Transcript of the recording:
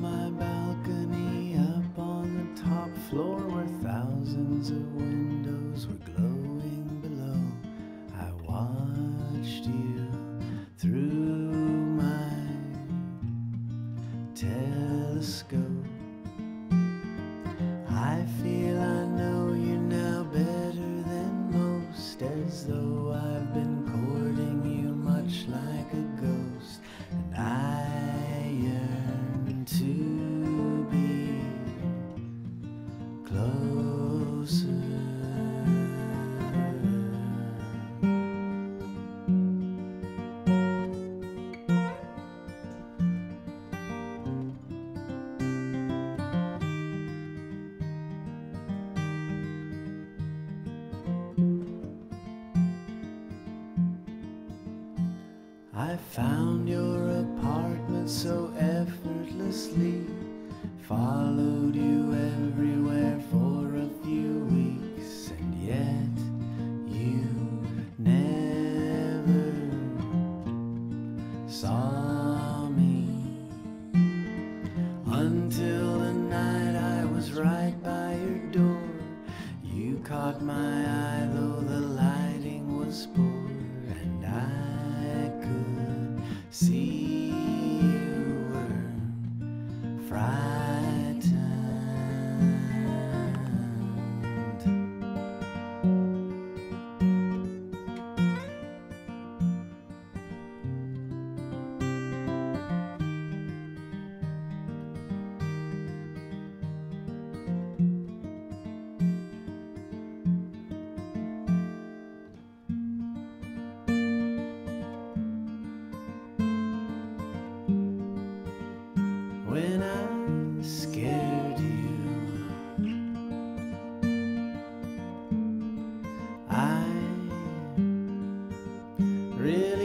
My balcony up on the top floor where thousands of windows were glowing below, I watched you through my telescope. I feel I know you now better than most, as though I've been courting you much like a ghost. To I found your apartment so effortlessly. Followed you everywhere for a few weeks, and yet you never saw me until the night I was right by your door. You caught my eye, really